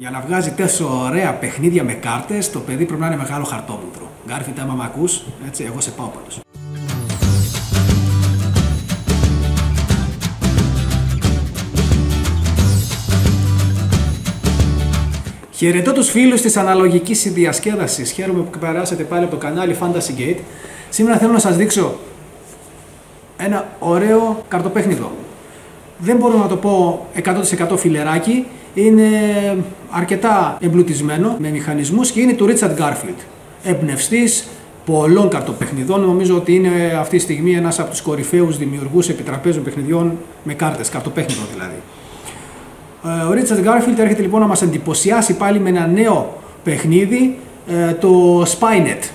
Για να βγάζει τόσο ωραία παιχνίδια με κάρτες, το παιδί πρέπει να είναι μεγάλο χαρτόμουτρο. Γκάρφιτα, άμα με ακούς, έτσι, εγώ σε πάω πάντως. Χαιρετώ τους φίλους της αναλογικής συνδιασκέδασης. Χαίρομαι που περάσατε πάλι από το κανάλι Fantasy Gate. Σήμερα θέλω να σας δείξω ένα ωραίο καρτοπέχνιδο. Δεν μπορώ να το πω 100% φιλεράκι. Είναι αρκετά εμπλουτισμένο με μηχανισμούς και είναι του Richard Garfield. Εμπνευστής πολλών καρτοπαιχνιδών. Νομίζω ότι είναι αυτή τη στιγμή ένας από τους κορυφαίους δημιουργούς επιτραπέζων παιχνιδιών με κάρτες, καρτοπέχνιδο δηλαδή. Ε, ο Ρίτσαρτ Γκάρφιλτ έρχεται λοιπόν να μας εντυπωσιάσει πάλι με ένα νέο παιχνίδι, ε, το Spynet.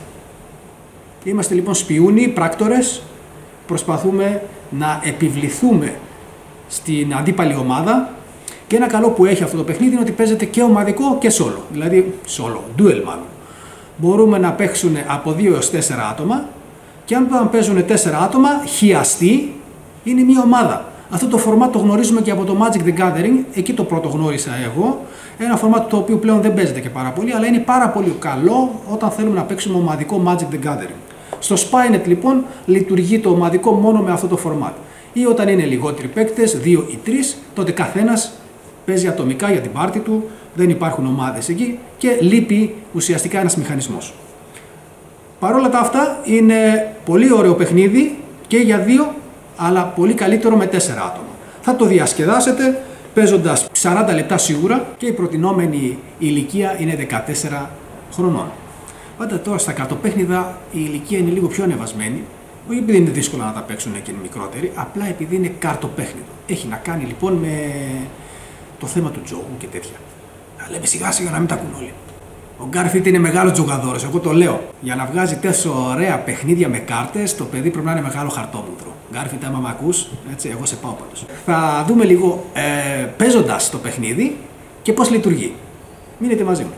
Είμαστε λοιπόν σπιούνι, πράκτορες, προσπαθούμε να επιβληθούμε στην αντίπαλη ομάδα και ένα καλό που έχει αυτό το παιχνίδι είναι ότι παίζεται και ομαδικό και solo, δηλαδή solo, duel μάλλον. Μπορούμε να παίξουν από 2 έως 4 άτομα και αν παίζουν 4 άτομα, χιαστή είναι μια ομάδα. Αυτό το format το γνωρίζουμε και από το Magic the Gathering, εκεί το πρώτο γνώρισα εγώ. Ένα format το οποίο πλέον δεν παίζεται και πάρα πολύ, αλλά είναι πάρα πολύ καλό όταν θέλουμε να παίξουμε ομαδικό Magic the Gathering. Στο Spynet λοιπόν λειτουργεί το ομαδικό μόνο με αυτό το format. Ή όταν είναι λιγότεροι παίκτες, δύο ή τρεις, τότε καθένας παίζει ατομικά για την πάρτη του, δεν υπάρχουν ομάδες εκεί και λείπει ουσιαστικά ένας μηχανισμός. Παρ' όλα τα αυτά είναι πολύ ωραίο παιχνίδι και για δύο αλλά πολύ καλύτερο με 4 άτομα. Θα το διασκεδάσετε παίζοντας 40 λεπτά σίγουρα και η προτινόμενη ηλικία είναι 14 χρονών. Πάντα τώρα στα καρτοπέχνιδα η ηλικία είναι λίγο πιο ανεβασμένη, όχι επειδή είναι δύσκολο να τα παίξουν και είναι μικρότεροι, απλά επειδή είναι καρτοπέχνιδο. Έχει να κάνει λοιπόν με το θέμα του τζόγου και τέτοια. Να λέμε σιγά σιγά να μην τα ακούν όλοι. Ο Γκάρφιλτ είναι μεγάλος τζογαδόρος, εγώ το λέω. Για να βγάζει τόσο ωραία παιχνίδια με κάρτες, το παιδί πρέπει να είναι μεγάλο χαρτόμουτρο. Γκάρφιλτ, άμα με ακούς, έτσι, εγώ σε πάω πάντως. Θα δούμε λίγο ε, παίζοντας το παιχνίδι και πώς λειτουργεί. Μείνετε μαζί μου.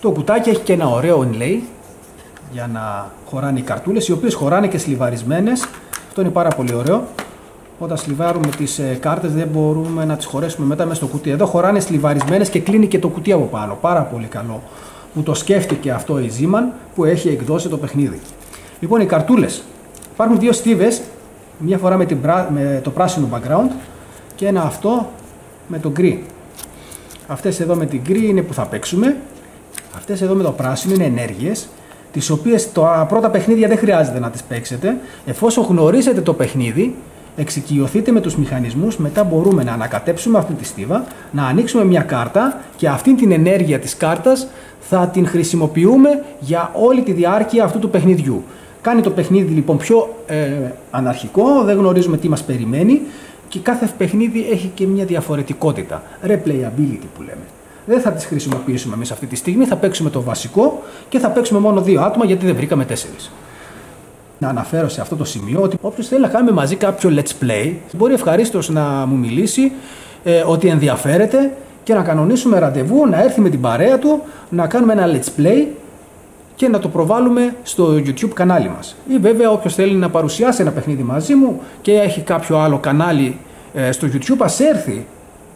Το κουτάκι έχει και ένα ωραίο inlay για να χωράνε οι καρτούλες, οι οποίες χωράνε και σλιβαρισμένες. Αυτό είναι πάρα πολύ ωραίο όταν σλιβάρουμε τις ε, κάρτες δεν μπορούμε να τις χωρέσουμε μετά μέσα στο κουτί. Εδώ χωράνε σλιβαρισμένες και κλείνει και το κουτί από πάνω. Πάρα πολύ καλό που το σκέφτηκε αυτό η Ziman που έχει εκδώσει το παιχνίδι. Λοιπόν, οι καρτούλες. Υπάρχουν δύο στίβες, μια φορά με, την, με το πράσινο background και ένα αυτό με το γκρι. Αυτές εδώ με την γκρι είναι που θα παίξουμε. Αυτές εδώ με το πράσινο είναι ενέργειες, τις οποίες τα πρώτα παιχνίδια δεν χρειάζεται να τις παίξετε. Εφόσον γνωρίζετε το παιχνίδι, εξοικειωθείτε με τους μηχανισμούς, μετά μπορούμε να ανακατέψουμε αυτή τη στίβα, να ανοίξουμε μια κάρτα και αυτή την ενέργεια της κάρτας θα την χρησιμοποιούμε για όλη τη διάρκεια αυτού του παιχνιδιού. Κάνει το παιχνίδι λοιπόν πιο ε, αναρχικό, δεν γνωρίζουμε τι μας περιμένει και κάθε παιχνίδι έχει και μια διαφορετικότητα, replayability που λέμε. Δεν θα τις χρησιμοποιήσουμε εμείς αυτή τη στιγμή, θα παίξουμε το βασικό και θα παίξουμε μόνο δύο άτομα γιατί δεν βρήκαμε τέσσερις να αναφέρω σε αυτό το σημείο ότι όποιος θέλει να κάνουμε μαζί κάποιο let's play μπορεί ευχαρίστως να μου μιλήσει ε, ότι ενδιαφέρεται και να κανονίσουμε ραντεβού, να έρθει με την παρέα του, να κάνουμε ένα let's play και να το προβάλλουμε στο YouTube κανάλι μας. Ή βέβαια όποιος θέλει να παρουσιάσει ένα παιχνίδι μαζί μου και έχει κάποιο άλλο κανάλι ε, στο YouTube, ας έρθει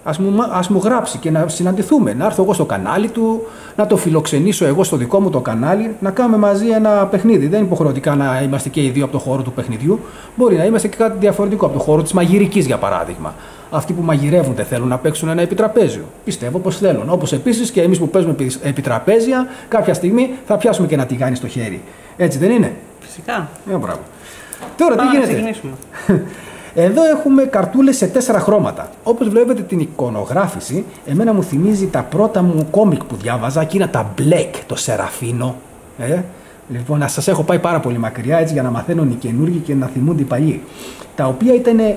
Ας μου, ας μου γράψει και να συναντηθούμε, να έρθω εγώ στο κανάλι του, να το φιλοξενήσω εγώ στο δικό μου το κανάλι, να κάνουμε μαζί ένα παιχνίδι. Δεν είναι υποχρεωτικά να είμαστε και οι δύο από το χώρο του παιχνιδιού. Μπορεί να είμαστε και κάτι διαφορετικό από το χώρο της μαγειρικής, για παράδειγμα. Αυτοί που μαγειρεύουν δεν θέλουν να παίξουν ένα επιτραπέζιο. Πιστεύω πως θέλουν. Όπως επίσης και εμείς που παίζουμε επιτραπέζια, κάποια στιγμή θα πιάσουμε και ένα τηγάνι στο χέρι. Έτσι δεν είναι; Φυσικά. Ε, μπράβο. Τώρα τι γίνεται; Εδώ έχουμε καρτούλες σε τέσσερα χρώματα. Όπως βλέπετε την εικονογράφηση, εμένα μου θυμίζει τα πρώτα μου κόμικ που διάβαζα, εκείνα τα Black, το Σεραφίνο. Ε; Λοιπόν, να σας έχω πάει πάρα πολύ μακριά έτσι για να μαθαίνουν οι καινούργοι και να θυμούνται οι παλιοί. Τα οποία ήταν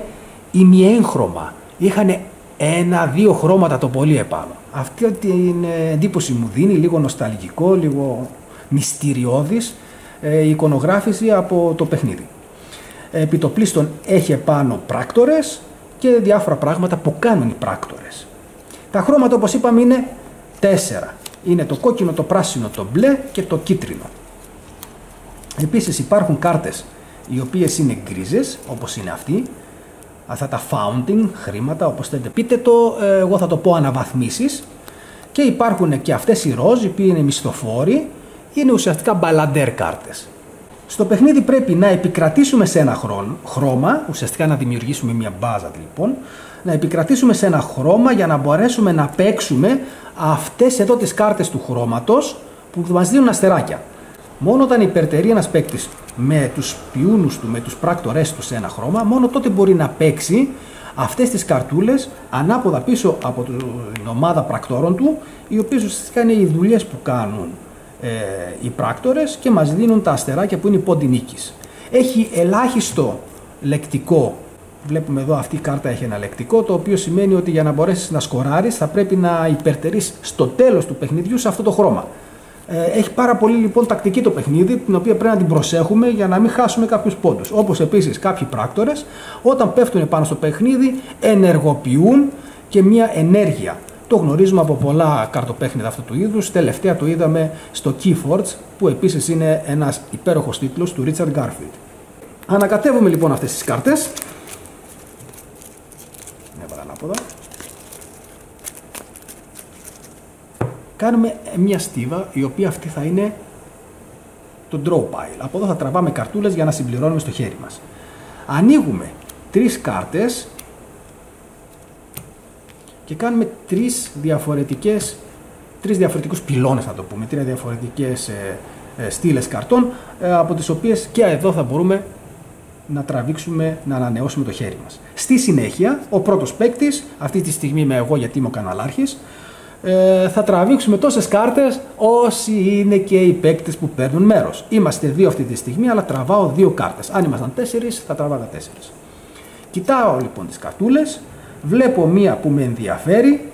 ημιέγχρωμα. Είχαν ένα-δύο χρώματα το πολύ επάνω. Αυτή την εντύπωση μου δίνει λίγο νοσταλγικό, λίγο μυστηριώδης ε, η εικονογράφηση από το παιχνίδι επιτοπλίστων έχει επάνω πράκτορες και διάφορα πράγματα που κάνουν οι πράκτορες. Τα χρώματα όπως είπαμε είναι τέσσερα. Είναι το κόκκινο, το πράσινο, το μπλε και το κίτρινο. Επίσης υπάρχουν κάρτες οι οποίες είναι γκρίζες όπως είναι αυτή αυτά τα founding, χρήματα, όπως θέλετε πείτε το, ε, εγώ θα το πω αναβαθμίσεις. Και υπάρχουν και αυτές οι ροζ, οι οποίοι είναι μισθοφόροι, είναι ουσιαστικά μπαλαντέρ κάρτες. Στο παιχνίδι πρέπει να επικρατήσουμε σε ένα χρώμα, ουσιαστικά να δημιουργήσουμε μια μπάζα λοιπόν, να επικρατήσουμε σε ένα χρώμα για να μπορέσουμε να παίξουμε αυτές εδώ τις κάρτες του χρώματος που μας δίνουν αστεράκια. Μόνο όταν υπερτερεί ένας παίκτης με τους πιούνους του, με τους πράκτορές του σε ένα χρώμα, μόνο τότε μπορεί να παίξει αυτές τις καρτούλες ανάποδα πίσω από την ομάδα πρακτόρων του, οι οποίες ουσιαστικά είναι οι δουλειές που κάνουν ε, οι πράκτορες και μας δίνουν τα αστεράκια που είναι η πόντι νίκης. Έχει ελάχιστο λεκτικό Βλέπουμε εδώ αυτή η κάρτα έχει ένα λεκτικό, το οποίο σημαίνει ότι για να μπορέσεις να σκοράρεις θα πρέπει να υπερτερείς στο τέλος του παιχνιδιού σε αυτό το χρώμα. Ε, έχει πάρα πολύ λοιπόν τακτική το παιχνίδι, την οποία πρέπει να την προσέχουμε για να μην χάσουμε κάποιους πόντους. Όπως επίσης κάποιοι πράκτορες, όταν πέφτουν πάνω στο παιχνίδι, ενεργοποιούν και μια ενέργεια. Το γνωρίζουμε από πολλά καρτοπέχνιδα αυτού του είδους. Τελευταία το είδαμε στο Keyforge, που επίσης είναι ένας υπέροχος τίτλος του Richard Garfield. Ανακατεύουμε λοιπόν αυτές τις κάρτε. Κάνουμε μια στίβα η οποία αυτή θα είναι το draw pile. Από εδώ θα τραβάμε καρτούλες για να συμπληρώνουμε στο χέρι μας. Ανοίγουμε τρεις κάρτες και κάνουμε τρεις διαφορετικές τρεις διαφορετικούς πυλώνες θα το πούμε, τρεις διαφορετικές ε, ε, στήλες καρτών ε, από τις οποίες και εδώ θα μπορούμε να τραβήξουμε, να ανανεώσουμε το χέρι μας. Στη συνέχεια, ο πρώτος παίκτης, αυτή τη στιγμή είμαι εγώ γιατί είμαι ο καναλάρχης, ε, θα τραβήξουμε τόσες κάρτες όσοι είναι και οι παίκτες που παίρνουν μέρος. Είμαστε δύο αυτή τη στιγμή, αλλά τραβάω δύο κάρτες. Αν ήμασταν τέσσερις, θα τραβάγα τέσσερις. Κοιτάω λοιπόν τις καρτούλες, βλέπω μία που με ενδιαφέρει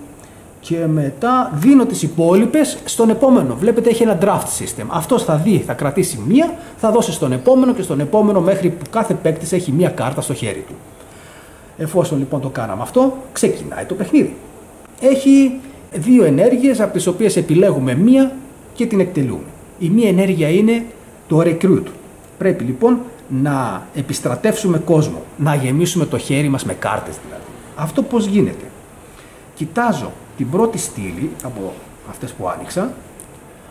και μετά δίνω τις υπόλοιπες στον επόμενο. Βλέπετε έχει ένα draft system. Αυτός θα δει, θα κρατήσει μία, θα δώσει στον επόμενο και στον επόμενο μέχρι που κάθε παίκτης έχει μία κάρτα στο χέρι του. Εφόσον λοιπόν το κάναμε αυτό, ξεκινάει το παιχνίδι. Έχει δύο ενέργειες από τις οποίες επιλέγουμε μία και την εκτελούμε. Η μία ενέργεια είναι το recruit. Πρέπει λοιπόν να επιστρατεύσουμε κόσμο, να γεμίσουμε το χέρι μας με κάρτες δηλαδή. Αυτό πώς γίνεται; Κοιτάζω την πρώτη στήλη από αυτές που άνοιξα,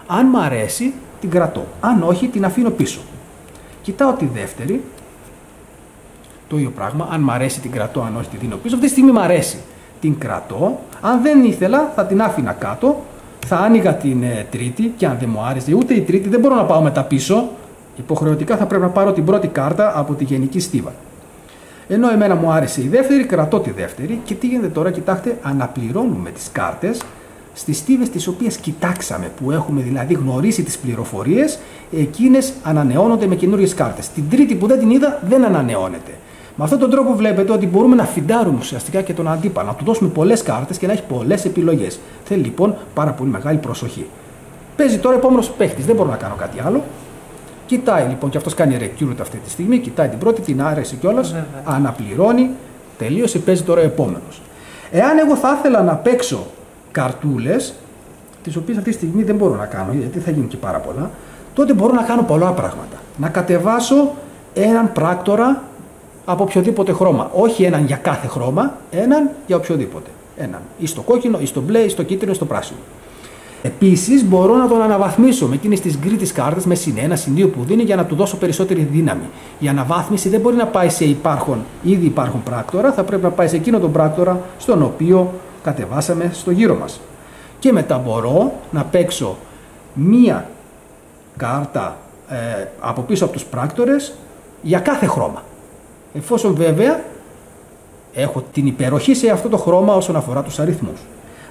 αν μ' αρέσει την κρατώ, αν όχι την αφήνω πίσω. Κοιτάω τη δεύτερη, το ίδιο πράγμα, αν μ' αρέσει την κρατώ, αν όχι την δίνω πίσω. Αυτή τη στιγμή μ' αρέσει, την κρατώ, αν δεν ήθελα θα την άφηνα κάτω, θα άνοιγα την ε, τρίτη και αν δεν μου άρεσε ούτε η τρίτη δεν μπορώ να πάω μετά πίσω, υποχρεωτικά θα πρέπει να πάρω την πρώτη κάρτα από τη γενική στίβα. Ενώ εμένα μου άρεσε η δεύτερη, κρατώ τη δεύτερη και τι γίνεται τώρα, κοιτάξτε, αναπληρώνουμε τις κάρτες στις στίβες τις οποίες κοιτάξαμε, που έχουμε δηλαδή γνωρίσει τις πληροφορίες, εκείνες ανανεώνονται με καινούριες κάρτες. Την τρίτη που δεν την είδα δεν ανανεώνεται. Με αυτόν τον τρόπο βλέπετε ότι μπορούμε να φιντάρουμε ουσιαστικά και τον αντίπαλο, να του δώσουμε πολλές κάρτες και να έχει πολλές επιλογές. Θέλει λοιπόν πάρα πολύ μεγάλη προσοχή. Παίζει τώρα επόμενος παίχτης, δεν μπορώ να κάνω κάτι άλλο. Κοιτάει λοιπόν και αυτός κάνει recruit αυτή τη στιγμή, κοιτάει την πρώτη, την άρεσε κιόλας, αναπληρώνει, τελείωσε, παίζει τώρα επόμενος. Εάν εγώ θα ήθελα να παίξω καρτούλες, τις οποίες αυτή τη στιγμή δεν μπορώ να κάνω, γιατί θα γίνουν και πάρα πολλά, τότε μπορώ να κάνω πολλά πράγματα. Να κατεβάσω έναν πράκτορα από οποιοδήποτε χρώμα. Όχι έναν για κάθε χρώμα, έναν για οποιοδήποτε. Έναν. Ή στο κόκκινο, ή στο μπλε, ή στο κίτρινο, ή στο πράσινο. Επίσης μπορώ να τον αναβαθμίσω με εκείνες τις γκρίτε κάρτες με συν ένα, συν δύο που δίνει για να του δώσω περισσότερη δύναμη. Η αναβάθμιση δεν μπορεί να πάει σε υπάρχον, ήδη υπάρχον πράκτορα, θα πρέπει να πάει σε εκείνο τον πράκτορα στον οποίο κατεβάσαμε στο γύρο μας. Και μετά μπορώ να παίξω μία κάρτα ε, από πίσω από τους πράκτορες για κάθε χρώμα. Εφόσον βέβαια έχω την υπεροχή σε αυτό το χρώμα όσον αφορά τους αριθμούς.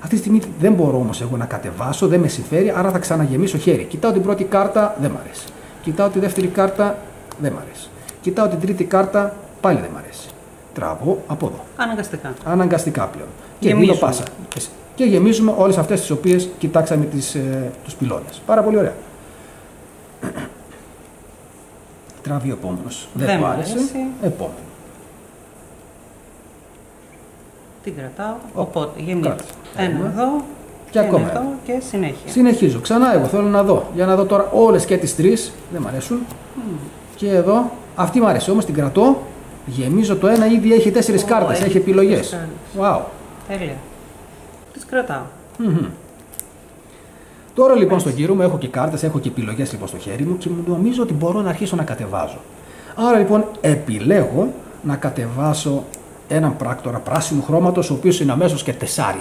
Αυτή τη στιγμή δεν μπορώ όμως εγώ να κατεβάσω, δεν με συμφέρει, άρα θα ξαναγεμίσω χέρι. Κοιτάω την πρώτη κάρτα, δεν μ' αρέσει. Κοιτάω τη δεύτερη κάρτα, δεν μ' αρέσει. Κοιτάω την τρίτη κάρτα, πάλι δεν μ' αρέσει. Τραβώ από εδώ. Αναγκαστικά. Αναγκαστικά πλέον. Και μείνω πάσα. Και γεμίζουμε όλες αυτές τις οποίες κοιτάξαμε τις, ε, τους πυλώνες. Πάρα πολύ ωραία. Τραβεί ο επόμενος. Δεν, Δεν μου μου άρεσε. αρέσει. Επόμενο. Την κρατάω. Οπότε γεμίζω. Κράτησε. Ένα Έχουμε. εδώ Και ένα ακόμα εδώ ένα. και συνέχεια. Συνεχίζω. Ξανά εγώ θέλω να δω. Για να δω τώρα όλες και τις τρεις. Δεν μ' αρέσουν. Και εδώ. Αυτή μου αρέσει όμως, την κρατώ. Γεμίζω το ένα, ήδη έχει τέσσερις Ω, κάρτες, έχει έχει επιλογές. τέσσερις Wow. Τέλεια. Τις κρατάω. Μμμ. Τώρα λοιπόν στον κύριο μου έχω και κάρτες, έχω και επιλογές λοιπόν στο χέρι μου και μου νομίζω ότι μπορώ να αρχίσω να κατεβάζω. Άρα λοιπόν επιλέγω να κατεβάσω έναν πράκτορα πράσινου χρώματος, ο οποίος είναι αμέσως και τεσσάρι.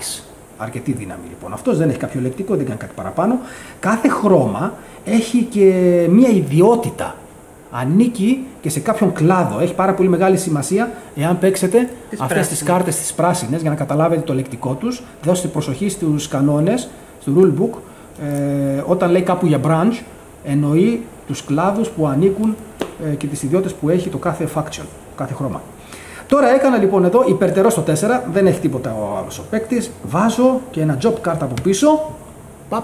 Αρκετή δύναμη λοιπόν. Αυτός δεν έχει κάποιο λεκτικό, δεν κάνει κάτι παραπάνω. Κάθε χρώμα έχει και μία ιδιότητα. Ανήκει και σε κάποιον κλάδο. Έχει πάρα πολύ μεγάλη σημασία εάν παίξετε Τις αυτές τις πράσινες. κάρτες τις πράσινες για να καταλάβετε το λεκτικό τους. Δώστε προσοχή στους κανόνες, στο rule book. Ε, όταν λέει κάπου για branch, εννοεί τους κλάδους που ανήκουν ε, και τις ιδιότητες που έχει το κάθε faction, το κάθε χρώμα. Τώρα έκανα λοιπόν εδώ υπερτερό στο 4, δεν έχει τίποτα ο άλλος ο παίκτης. Βάζω και ένα job card από πίσω. Παπ,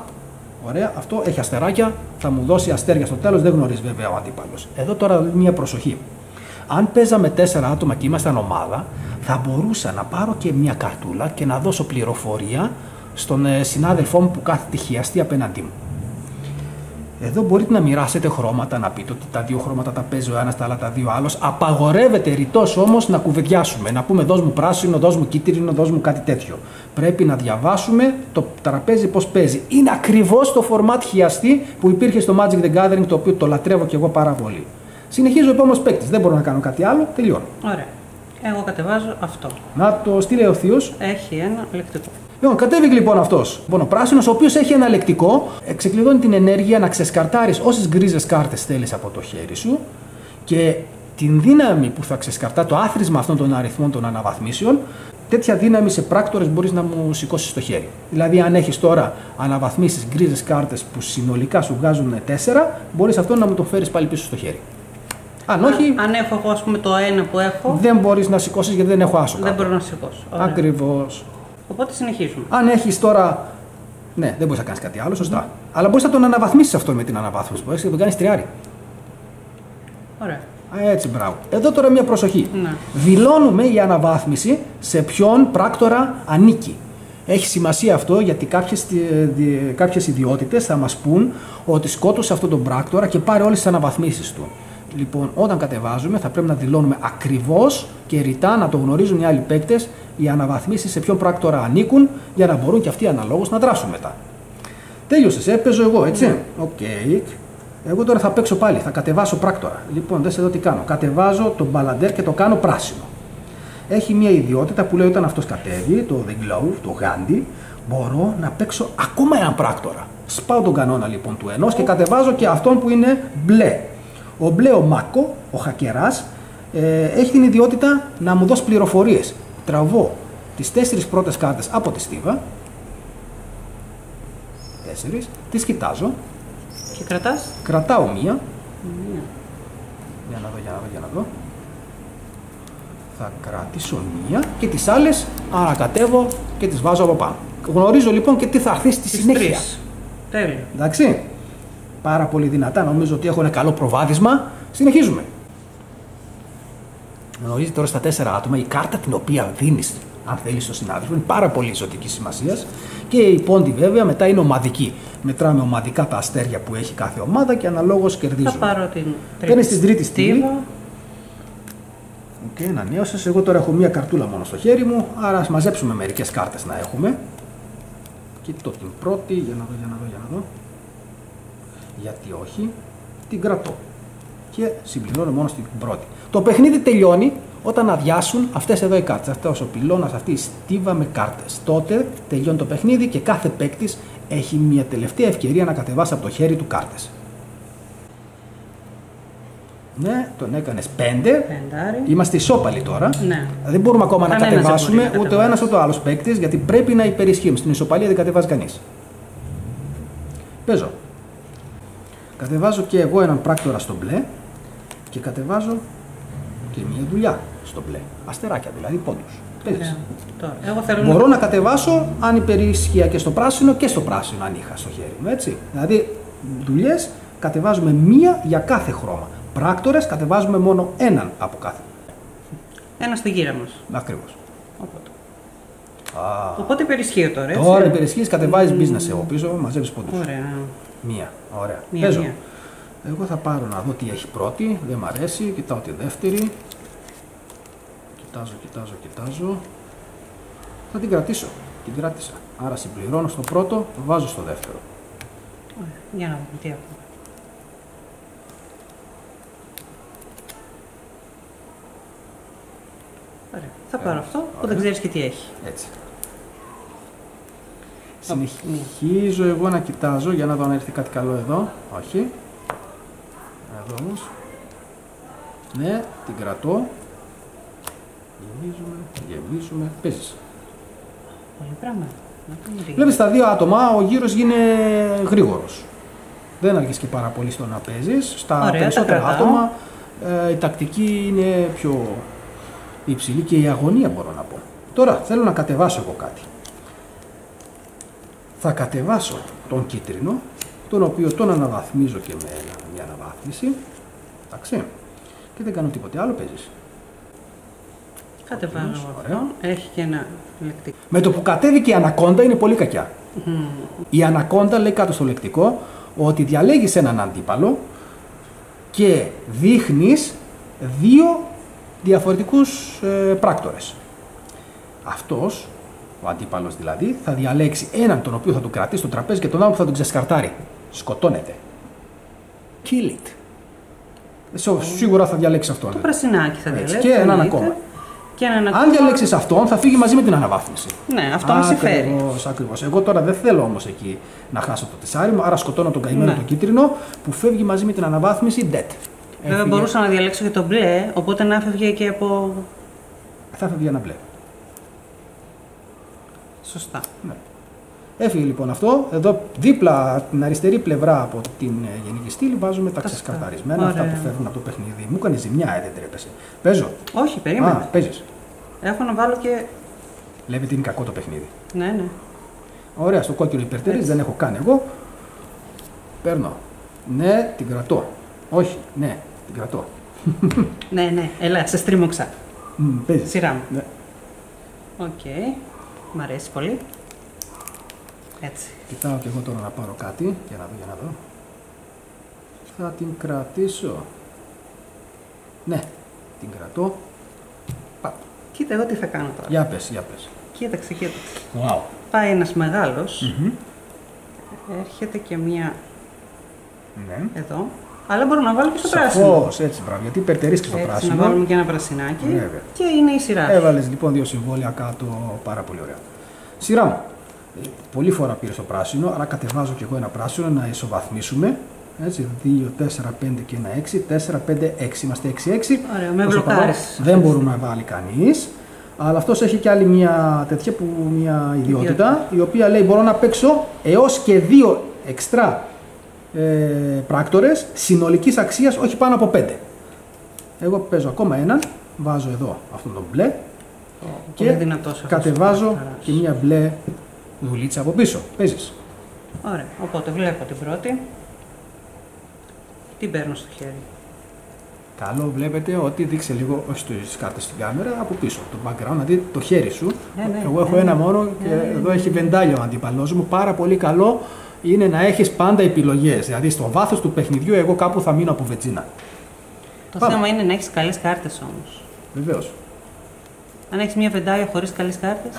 ωραία, αυτό έχει αστεράκια, θα μου δώσει αστέρια στο τέλος, δεν γνωρίζει βέβαια ο αντίπαλος. Εδώ τώρα μια προσοχή. Αν παίζαμε 4 άτομα και ήμασταν ομάδα, θα μπορούσα να πάρω και μια καρτούλα και να δώσω πληροφορία στον ε, συνάδελφό μου που κάθεται χιαστή απέναντί μου. Εδώ μπορείτε να μοιράσετε χρώματα, να πείτε ότι τα δύο χρώματα τα παίζει ο ένας, τα άλλα τα δύο άλλος. Απαγορεύεται ρητός όμως να κουβεντιάσουμε. Να πούμε δώσ' μου πράσινο, δώσ' μου κίτρινο, δώσ' μου κάτι τέτοιο. Πρέπει να διαβάσουμε το τραπέζι πώς παίζει. Είναι ακριβώς το format χιαστή που υπήρχε στο Magic the Gathering, το οποίο το λατρεύω και εγώ πάρα πολύ. Συνεχίζω επόμενος παίκτης. Δεν μπορώ να κάνω κάτι άλλο. Τελειώνω. Ωραία. Εγώ κατεβάζω αυτό. Να το στείλει ο Θείο. Έχει ένα λεκτικό. Λοιπόν, κατέβηκε λοιπόν αυτός. Λοιπόν, ο πράσινος, ο οποίος έχει ένα λεκτικό, εξεκλειδώνει την ενέργεια να ξεσκαρτάρεις όσες γκρίζες κάρτες θέλεις από το χέρι σου και την δύναμη που θα ξεσκαρτά, το άθροισμα αυτών των αριθμών των αναβαθμίσεων, τέτοια δύναμη σε πράκτορες μπορείς να μου σηκώσεις στο χέρι. Δηλαδή, αν έχεις τώρα αναβαθμίσεις γκρίζες κάρτες που συνολικά σου βγάζουν 4, μπορείς αυτό να μου το φέρεις πάλι πίσω στο χέρι. Αν όχι, Αν έχω εγώ, ας πούμε, το ένα που έχω, δεν μπορείς να σηκώσεις γιατί δεν έχω άσο. δεν μπορώ να σηκώσω. Ωραία. Ακριβώς. Οπότε συνεχίζουμε. Αν έχεις τώρα. Ναι, δεν μπορείς να κάνεις κάτι άλλο, σωστά. Αλλά μπορείς να τον αναβαθμίσεις αυτό με την αναβάθμιση που έχεις και τον κάνεις τριάρι. Ωραία. Α, έτσι, μπράβο. Εδώ τώρα μια προσοχή. Ναι. Δηλώνουμε η αναβάθμιση σε ποιον πράκτορα ανήκει. Έχει σημασία αυτό γιατί κάποιες, δι- δι- κάποιες ιδιότητες θα μας πούν ότι σκότωσε αυτόν τον πράκτορα και πάρε όλες τις αναβαθμίσεις του. Λοιπόν, όταν κατεβάζουμε θα πρέπει να δηλώνουμε ακριβώς και ρητά να το γνωρίζουν οι άλλοι παίκτες οι αναβαθμίσεις σε ποιον πράκτορα ανήκουν για να μπορούν και αυτοί αναλόγως να δράσουν μετά. Τέλειωσες, ε, παίζω εγώ, έτσι. Οκ. Εγώ τώρα θα παίξω πάλι, θα κατεβάσω πράκτορα. Λοιπόν, δες εδώ τι κάνω. Κατεβάζω τον μπαλαντέρ και το κάνω πράσινο. Έχει μια ιδιότητα που λέει όταν αυτός κατέβει, το The Glove, το Gandhi, μπορώ να παίξω ακόμα έναν πράκτορα. Σπάω τον κανόνα λοιπόν του ενός και κατεβάζω και αυτόν που είναι μπλε. Ο μπλε ο Μάκο, ο χακεράς, ε, έχει την ιδιότητα να μου δώσει πληροφορίες. Τραβώ τις τέσσερις πρώτες κάρτες από τη στίβα, τέσσερις, τις κοιτάζω, Και κρατάς; κρατάω μία, Μία. για να δω, για να δω, για να δω. Θα κρατήσω μία και τις άλλες ανακατεύω και τις βάζω από πάνω. Γνωρίζω λοιπόν και τι θα έρθει στη Τις συνέχεια. τρεις. Τέλεια. Εντάξει. Πάρα πολύ δυνατά. Νομίζω ότι έχω ένα καλό προβάδισμα. Συνεχίζουμε. Γνωρίζετε τώρα στα τέσσερα άτομα η κάρτα την οποία δίνεις, αν θέλεις, στον συνάδελφο, είναι πάρα πολύ ζωτικής σημασίας. Και οι πόντοι βέβαια μετά είναι ομαδικοί. Μετράμε ομαδικά τα αστέρια που έχει κάθε ομάδα και αναλόγως Θα κερδίζουμε. πάρω την Παίρνεις την τρίτη στήλη. στοίβα. Οκ, να νιώσεις. Εγώ τώρα έχω μία καρτούλα μόνο στο χέρι μου, άρα ας μαζέψουμε μερικές κάρτες να έχουμε. Κοιτώ την πρώτη, για να δω, για να δω, για να δω. Γιατί όχι. Την κρατώ. Και συμπληρώνω μόνο στην πρώτη. Το παιχνίδι τελειώνει όταν αδειάσουν αυτές εδώ οι κάρτες. Αυτός ο πυλώνας, αυτή η στίβα με κάρτες. Τότε τελειώνει το παιχνίδι και κάθε παίκτης έχει μια τελευταία ευκαιρία να κατεβάσει από το χέρι του κάρτες. Ναι, τον έκανες 5. Πεντάρι. Είμαστε ισόπαλοι τώρα. Ναι. Δεν μπορούμε ακόμα να Κανένας δεν κατεβάσουμε μπορεί να ούτε ο ένας ούτε ο άλλος παίκτης γιατί πρέπει να υπερισχύουμε. Στην ισοπαλία δεν κατεβάζει κανείς. Παίζω. Κατεβάζω και εγώ έναν πράκτορα στο μπλε και κατεβάζω και μια δουλειά στο μπλε. Αστεράκια δηλαδή, πόντους. Ωραία. Τώρα, εγώ θέλω να- Μπορώ να κατεβάσω αν υπερισχύα και στο πράσινο και στο πράσινο αν είχα στο χέρι μου. Έτσι. Δηλαδή, δουλειές κατεβάζουμε μία για κάθε χρώμα. Πράκτορες κατεβάζουμε μόνο έναν από κάθε. ένα στη γύρα μας. Ακριβώς. Οπότε, Οπότε υπερισχύω τώρα, έτσι. Τώρα υπερισχύεις, κατεβάζεις business εγώ πίσω, μαζεύεις πόντους. Ωραία. Μία. Ωραία. Μία, Παίζω. μία. Εγώ θα πάρω να δω τι έχει πρώτη. Δεν μ' αρέσει. Κοιτάω τη δεύτερη. Κοιτάζω, κοιτάζω, κοιτάζω. Θα την κρατήσω. Την κράτησα. Άρα συμπληρώνω στο πρώτο, βάζω στο δεύτερο. Ωραία. Για να δούμε τι έχουμε. Ωραία. Θα πάρω Ωραία. αυτό που Ωραία. δεν ξέρεις και τι έχει. Έτσι. Συνεχίζω εγώ να κοιτάζω για να δω αν έρθει κάτι καλό εδώ. Όχι. Εδώ όμως. Ναι, την κρατώ. Γεμίζουμε, γεμίζουμε. Παίζεις. Πολύ πράγμα. Να το δούμε. Βλέπεις τα δύο άτομα, ο γύρος γίνεται γρήγορος. Δεν αργείς και πάρα πολύ στο να παίζεις. Στα Ωραία, τα περισσότερα κρατάω. άτομα ε, η τακτική είναι πιο υψηλή και η αγωνία μπορώ να πω. Τώρα θέλω να κατεβάσω εγώ κάτι. Θα κατεβάσω τον κίτρινο, τον οποίο τον αναβαθμίζω και με ένα- μια αναβάθμιση. Εντάξει. Και δεν κάνω τίποτε άλλο, παίζεις. Κατεβάζω Ωραία. αυτό. Έχει και ένα λεκτικό. Με το που κατέβηκε η ανακόντα είναι πολύ κακιά. Η ανακόντα λέει κάτω στο λεκτικό ότι διαλέγεις έναν αντίπαλο και δείχνεις δύο διαφορετικούς ε, πράκτορες. Αυτός, ο αντίπαλος δηλαδή, θα διαλέξει έναν τον οποίο θα τον κρατήσει στο τραπέζι και τον άλλο που θα τον ξεσκαρτάρει. Σκοτώνεται. Kill it. Σο- Σίγουρα θα διαλέξει αυτόν. Το πρασινάκι θα Έτσι, διαλέξω. και έναν εννοείται. ακόμα. Και έναν Αν ακόμα. διαλέξεις αυτόν θα φύγει μαζί με την αναβάθμιση. Ναι, αυτό με συμφέρει. Ακριβώς, ακριβώς. Εγώ τώρα δεν θέλω όμως εκεί να χάσω το τεσάρι μου, άρα σκοτώνω τον καημένο Ναι. τον κίτρινο που φεύγει μαζί με την αναβάθμιση dead. Βέβαια Έφυγε- μπορούσα να διαλέξω και το μπλε, οπότε να έφευγε και από. Θα φεύγει ένα μπλε. Σωστά. Ναι. Έφυγε λοιπόν αυτό. Εδώ δίπλα την αριστερή πλευρά από την ε, γενική στήλη βάζουμε τα Τα ξεσκαρταρισμένα, αυτά Ωραία. που φεύγουν από το παιχνίδι. Μου έκανε ζημιά, ε, δεν τρέπεσαι. Παίζω. Όχι, Α, περίμενε. παίζεις. Έχω να βάλω και. Λέτε είναι κακό το παιχνίδι. Ναι, ναι. Ωραία, στο κόκκινο υπερτερείς δεν έχω κάνει εγώ. Παίρνω. Ναι, την κρατώ. Όχι, ναι, την κρατώ. Ναι, ναι. Έλα, σε στρίμωξα. Μ, παίζεις. Σειρά μου. Ναι. Οκ. Μ' αρέσει πολύ. Έτσι. Κοιτάω και εγώ τώρα να πάρω κάτι. Για να δω, για να δω. Θα την κρατήσω. Ναι, την κρατώ. Πα. Κοίτα, εγώ τι θα κάνω τώρα. Για πες, για πες. Κοίταξε, κοίταξε. Wow. Πάει ένας μεγάλος, έρχεται και μία Ναι. εδώ, αλλά μπορώ να βάλω και στο πράσινο. Σαφώς, έτσι μπράβο. Γιατί υπερτερείς και στο Έτσι, πράσινο. να βάλουμε και ένα πρασινάκι Βέβαια. και είναι η σειρά. Έβαλες λοιπόν δύο συμβόλαια κάτω, πάρα πολύ ωραία. Σειρά μου. Ε, Πολύ φορά πήρε το πράσινο, άρα κατεβάζω κι εγώ ένα πράσινο να ισοβαθμίσουμε. Έτσι, 2, 4, 5 και ένα 6. 4, 5, 6. Είμαστε 6, 6. Ωραία, με Όσο μπλοκάρεις. παρά Δεν μπορούμε να βάλει κανείς. Αλλά αυτός έχει και άλλη μια τέτοια που, μια ιδιότητα, Ιδιότητα. η οποία λέει μπορώ να παίξω έως και δύο εξτρά ε, πράκτορες συνολικής αξίας όχι πάνω από 5. Εγώ παίζω ακόμα έναν, βάζω εδώ αυτόν τον μπλε Πολύ και δυνατός αυτός ο κατεβάζω χαράς. και μια μπλε δουλίτσα από πίσω. Παίζεις. Ωραία, οπότε βλέπω την πρώτη. Την παίρνω στο χέρι. Καλό βλέπετε ότι δείξε λίγο, όχι στις κάρτες στην κάμερα, από πίσω. Το background, να δείτε το χέρι σου. Ναι, ναι, Εγώ έχω ναι, ένα ναι. μόνο και Ναι, ναι, εδώ ναι. έχει βεντάλιο ο αντίπαλός μου. Πάρα πολύ καλό είναι να έχεις πάντα επιλογές. Δηλαδή στο βάθος του παιχνιδιού εγώ κάπου θα μείνω από βετζίνα. Το Πάμε. θέμα είναι να έχεις καλές κάρτες όμως. Βεβαίως. Αν έχεις μια βεντάλια χωρίς καλές κάρτες,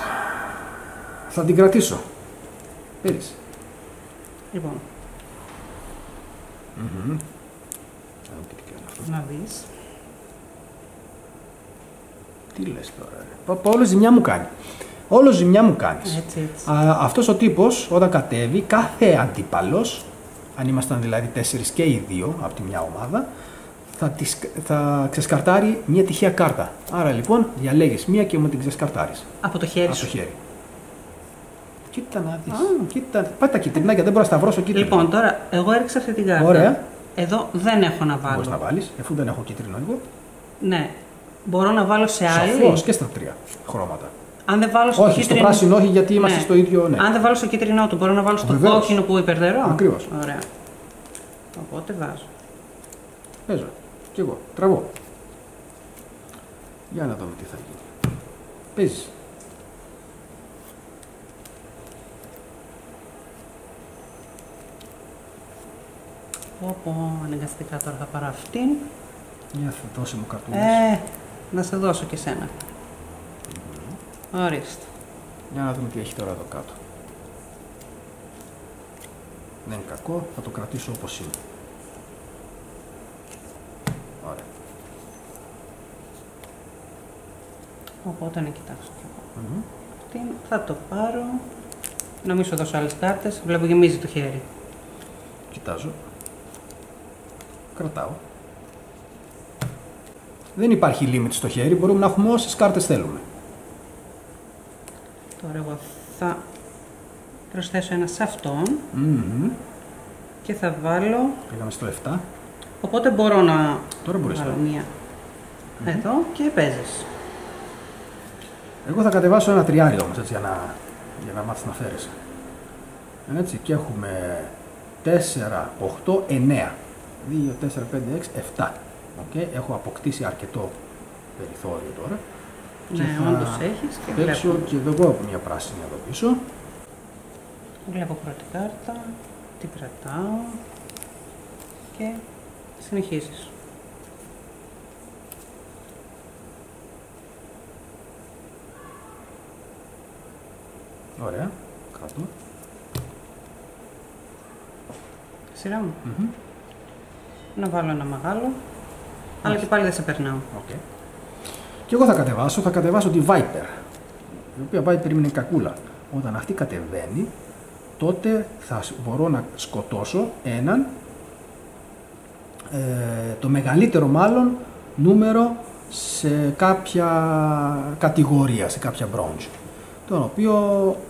Θα την κρατήσω. Παίρνεις. λοιπόν, Μμμ. Να δούμε τι κάνει αυτό. να δεις. Τι λες τώρα. ρε. Πα- πα- Όλο ζημιά μου κάνει. Όλο ζημιά μου κάνεις. Έτσι, έτσι. Α, αυτός ο τύπος όταν κατέβει, κάθε αντίπαλος, αν ήμασταν δηλαδή τέσσερις και οι δύο από τη μια ομάδα, θα, τις, θα ξεσκαρτάρει μια τυχαία κάρτα. Άρα λοιπόν διαλέγεις μία και μου την ξεσκαρτάρεις Από το χέρι από το σου. χέρι. Κοίτα να δεις. Κοίτα, πάτε τα κυτρινάκια, δεν μπορώ να σταυρώσω κίτρινο. Λοιπόν, τώρα εγώ έριξα αυτή την κάρτα. Ωραία. Εδώ δεν έχω να βάλω. Μπορείς να βάλεις, αφού δεν έχω κίτρινο εγώ. Ναι. Μπορώ να βάλω σε άλλη. Σαφώς και στα τρία χρώματα. Αν δεν βάλω στο Όχι, στο κίτρινο. πράσινο όχι γιατί είμαστε Ναι. στο ίδιο, ναι. Αν δεν βάλω στο κίτρινό του, μπορώ να βάλω στο Βεβαίως. κόκκινο που υπερτερώ; Ακριβώς. Ωραία. Οπότε βάζω. Παίζω. Κι εγώ. Τραβώ. Για να δούμε τι θα γίνει. Παίζεις. Όπω αναγκαστικά τώρα θα πάρω αυτήν. Για θα δώσε μου καρτούλες. Ε, να σε δώσω και σένα. Ορίστε. Για να δούμε τι έχει τώρα εδώ κάτω. Δεν είναι κακό, θα το κρατήσω όπως είναι. Ωραία. Οπότε να κοιτάξω κι εγώ. Μμμ. Τι, θα το πάρω. Να μην σου δώσω άλλες κάρτες. Βλέπω γεμίζει το χέρι. Κοιτάζω. Κρατάω. Δεν υπάρχει limit στο χέρι, μπορούμε να έχουμε όσες κάρτες θέλουμε. Τώρα εγώ θα προσθέσω ένα σε αυτόν Μμμ. και θα βάλω. Πήγαμε στο 7. Οπότε μπορώ να Τώρα μπορείς βάλω τώρα. μία εδώ και παίζεις. Εγώ θα κατεβάσω ένα τριάρι όμως, έτσι, για να, για να μάθεις να φέρεσαι. Έτσι, και έχουμε 4, 8, 9. 2, 4, 5, 6, 7. Οκ, Έχω αποκτήσει αρκετό περιθώριο τώρα. Και Ναι, θα όντως έχεις και Παίξω βλέπω. και εδώ εγώ μια πράσινη εδώ πίσω. Βλέπω πρώτη κάρτα, την κρατάω και συνεχίζεις. Ωραία. Κάτω. Σειρά μου. Μμμ. Να βάλω ένα μεγάλο. Αλλά και πάλι δεν σε περνάω. Οκ. Και εγώ θα κατεβάσω, θα κατεβάσω τη Viper. Η οποία Viper είναι κακούλα. Όταν αυτή κατεβαίνει, τότε θα σ- μπορώ να σκοτώσω έναν, ε, το μεγαλύτερο μάλλον νούμερο σε κάποια κατηγορία, σε κάποια bronze. Τον οποίο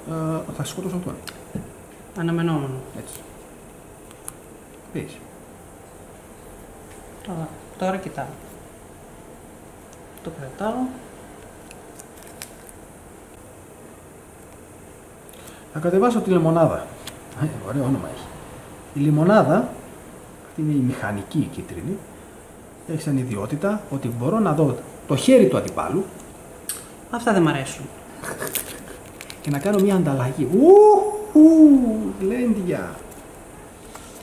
ε, θα σκοτώσω αυτόν. Αναμενόμενο. Έτσι. Πεις. Τώρα, τώρα κοιτάω. Το κρατάω. Θα κατεβάσω τη λεμονάδα. Ε, ωραίο όνομα έχει. Η λιμονάδα, αυτή είναι η μηχανική η κίτρινη, έχει σαν ιδιότητα ότι μπορώ να δω το χέρι του αντιπάλου Αυτά δεν μ' αρέσουν. και να κάνω μια ανταλλαγή. Ου, ου, γλέντια.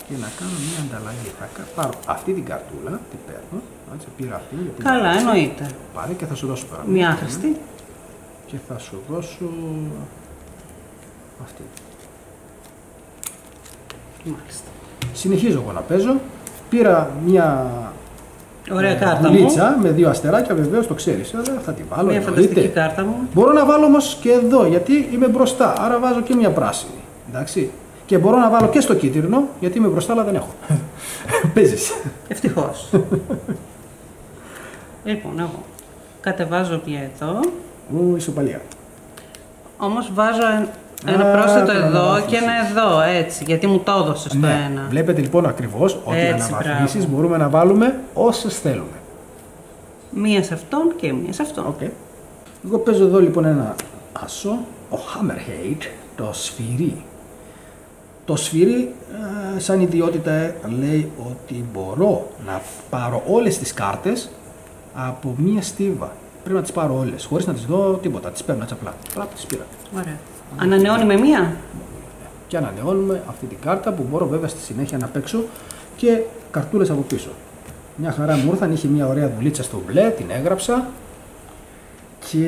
Και να κάνω μια ανταλλαγή. Θα κα- πάρω αυτή την καρτούλα, την παίρνω, έτσι, πήρα αυτή. γιατί μου Καλά, αρέσει. εννοείται. Πάρε και θα σου δώσω τώρα. Μια άχρηστη. Και θα σου δώσω αυτή. Μάλιστα. Συνεχίζω εγώ να παίζω. Πήρα μια Ωραία ε, κάρτα βουλίτσα μου. με δύο αστεράκια, βεβαίως το ξέρεις. Αλλά θα τη βάλω. Μια εννοείται. φανταστική κάρτα μου. Μπορώ να βάλω όμως και εδώ γιατί είμαι μπροστά. Άρα βάζω και μια πράσινη. Εντάξει. Και μπορώ να βάλω και στο κίτρινο γιατί είμαι μπροστά, αλλά δεν έχω. Παίζεις. Ευτυχώς. λοιπόν, εγώ κατεβάζω μια εδώ. Ου, ισοπαλία. Όμως βάζω εν- ένα Α, πρόσθετο τώρα εδώ αναβάθμισης. και ένα εδώ, έτσι. Γιατί μου το έδωσες στο Ναι. ένα. Βλέπετε λοιπόν ακριβώς ότι οι Έτσι, αναβαθμίσεις μπράβο. μπορούμε να βάλουμε όσες θέλουμε. Μία σε αυτόν και μία σε αυτόν. Οκ. Εγώ παίζω εδώ λοιπόν ένα άσο, ο Hammerhead, το σφυρί. Το σφυρί ε, σαν ιδιότητα ε, λέει ότι μπορώ να πάρω όλες τις κάρτες από μία στίβα. Πρέπει να τις πάρω όλες, χωρίς να τις δω τίποτα. Τις παίρνω έτσι απλά. Απλά τις πήρα. Ωραία. Ανανεώνει με μία; Και ανανεώνουμε αυτή την κάρτα που μπορώ βέβαια στη συνέχεια να παίξω και καρτούλες από πίσω. Μια χαρά μου ήρθαν, είχε μια ωραία δουλίτσα στο μπλε, την έγραψα και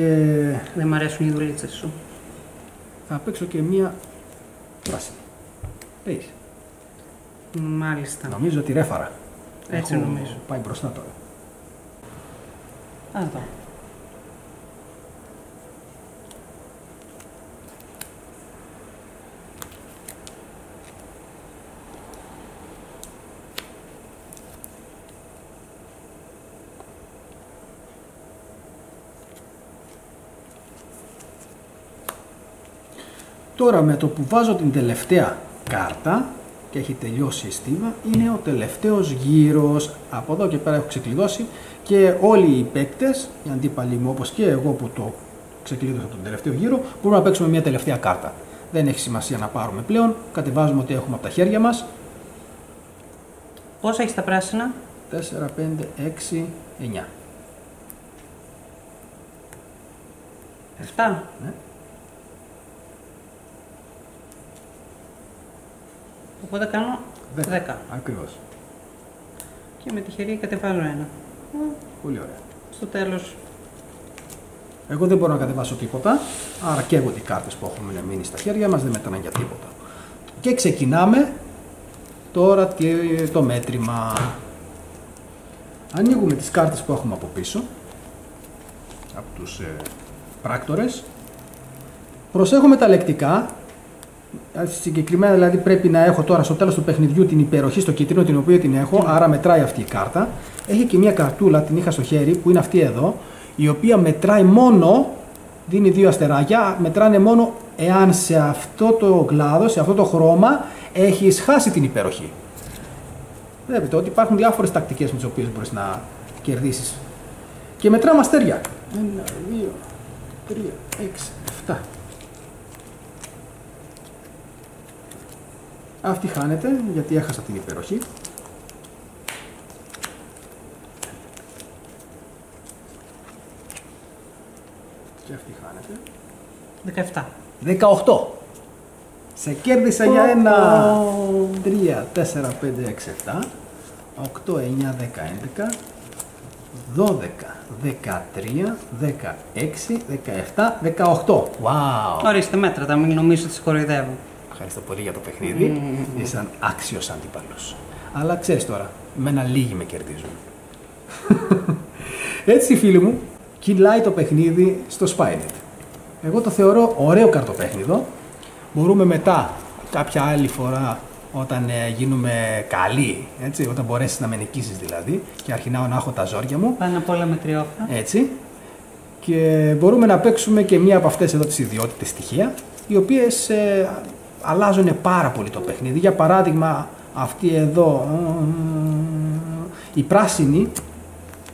Δεν μ' αρέσουν οι δουλίτσες σου. θα παίξω και μία πράσινη. Πες. Μάλιστα. Νομίζω ότι ρέφαρα. Έτσι Έχω νομίζω. Πάει μπροστά τώρα. Α, εδώ. Τώρα με το που βάζω την τελευταία κάρτα και έχει τελειώσει η στίβα, είναι ο τελευταίος γύρος. Από εδώ και πέρα έχω ξεκλειδώσει και όλοι οι παίκτες, οι αντίπαλοι μου όπως και εγώ που το ξεκλείδωσα τον τελευταίο γύρο, μπορούμε να παίξουμε μια τελευταία κάρτα. Δεν έχει σημασία να πάρουμε πλέον, κατεβάζουμε ό,τι έχουμε από τα χέρια μας. Πόσα έχεις τα πράσινα; 4, 5, 6, 9. 7. Ναι. Οπότε κάνω 10. Ακριβώς. Και με τυχερή κατεβάζω ένα. Πολύ ωραία. Στο τέλος Εγώ δεν μπορώ να κατεβάσω τίποτα, άρα καίγονται οι κάρτες που έχουμε μείνει στα χέρια μας, δεν μετράνε για τίποτα. Και ξεκινάμε τώρα τι- το μέτρημα. Ανοίγουμε τις κάρτες που έχουμε από πίσω, από τους ε, πράκτορες. Προσέχουμε τα λεκτικά. Ε, Συγκεκριμένα δηλαδή πρέπει να έχω τώρα στο τέλος του παιχνιδιού την υπεροχή στο κίτρινο την οποία την έχω, άρα μετράει αυτή η κάρτα. Έχει και μια καρτούλα, την είχα στο χέρι, που είναι αυτή εδώ, η οποία μετράει μόνο, δίνει δύο αστεράκια, μετράνε μόνο εάν σε αυτό το κλάδο, σε αυτό το χρώμα, έχεις χάσει την υπεροχή. Βλέπετε ότι υπάρχουν διάφορες τακτικές με τις οποίες μπορείς να κερδίσεις. Και μετράμε αστέρια. 1, 2, 3, 6, 7. Αυτή χάνεται γιατί έχασα την υπεροχή. Και αυτή χάνεται. 17. 18. Σε κέρδισα για ένα 3, 4, 5, 6, 7, 8, 9, 10, 11, 12, 13, 16, 17, 18. Wow! Ορίστε μέτρα, τα μην νομίζω ότι σε κοροϊδεύω. Ευχαριστώ πολύ για το παιχνίδι. Ήσαν άξιος αντίπαλος. Αλλά ξέρεις τώρα, με ένα λίγοι με κερδίζουν. Έτσι φίλοι μου, κυλάει το παιχνίδι στο Spynet. Εγώ το θεωρώ ωραίο καρτοπέχνιδο. Μπορούμε μετά, κάποια άλλη φορά, όταν ε, γίνουμε καλοί, έτσι, όταν μπορέσεις να με νικήσεις δηλαδή, και αρχινάω να έχω τα ζόρια μου, Πάνω απ' όλα με τριόφα. έτσι. Και μπορούμε να παίξουμε και μία από αυτές εδώ τις ιδιότητες στοιχεία, οι οποίες ε, αλλάζουν πάρα πολύ το παιχνίδι. Για παράδειγμα, αυτή εδώ, οι πράσινοι,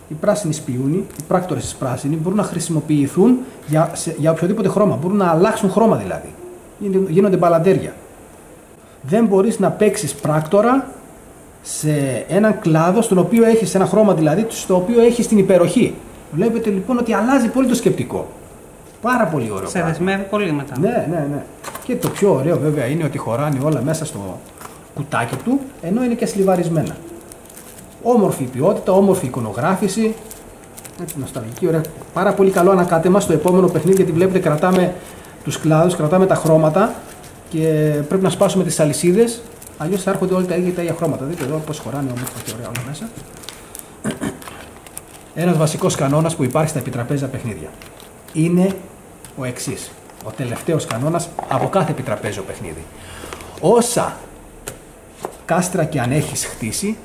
οι πράσινοι σπιούνι, οι πράκτορες της πράσινοι, μπορούν να χρησιμοποιηθούν για, σε- για οποιοδήποτε χρώμα. Μπορούν να αλλάξουν χρώμα δηλαδή. Γίνονται- Γίνονται μπαλαντέρια. Δεν μπορείς να παίξεις πράκτορα σε έναν κλάδο στον οποίο έχεις ένα χρώμα δηλαδή, στο οποίο έχεις την υπεροχή. Βλέπετε λοιπόν ότι αλλάζει πολύ το σκεπτικό. Πάρα πολύ ωραίο. Σε πράγμα. δεσμεύει πολύ μετά. Ναι, ναι, ναι. Και το πιο ωραίο βέβαια είναι ότι χωράνε όλα μέσα στο κουτάκι του, ενώ είναι και σλιβαρισμένα. Όμορφη ποιότητα, όμορφη εικονογράφηση. Έτσι, νοσταλγική, ωραία. Πάρα πολύ καλό ανακάτεμα στο επόμενο παιχνίδι, γιατί βλέπετε κρατάμε τους κλάδους, κρατάμε τα χρώματα και πρέπει να σπάσουμε τις αλυσίδες, αλλιώς θα έρχονται όλα τα ίδια τα ίδια χρώματα. Δείτε εδώ πώς χωράνε όμορφα και ωραία όλα μέσα. Ένας βασικός κανόνας που υπάρχει στα επιτραπέζια παιχνίδια είναι ο εξής. Ο τελευταίος κανόνας από κάθε επιτραπέζιο παιχνίδι. Όσα κάστρα και αν έχεις χτίσει,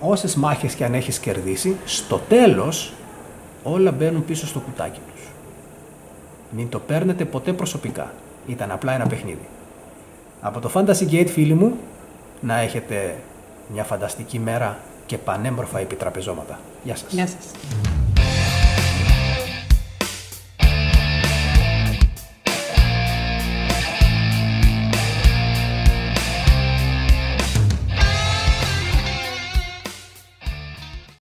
όσες μάχες και αν έχεις κερδίσει, στο τέλος όλα μπαίνουν πίσω στο κουτάκι τους. Μην το παίρνετε ποτέ προσωπικά. Ήταν απλά ένα παιχνίδι. Από το Fantasy Gate φίλοι μου, να έχετε μια φανταστική μέρα και πανέμπροφα επιτραπεζώματα. Γεια σας. Γεια σας.